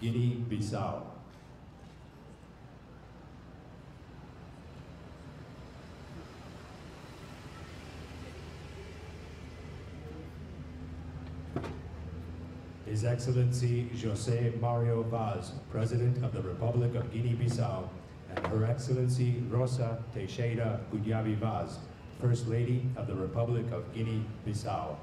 Guinea-Bissau. His Excellency José Mario Vaz, President of the Republic of Guinea-Bissau, and Her Excellency Rosa Teixeira Goudiaby Vaz, First Lady of the Republic of Guinea-Bissau.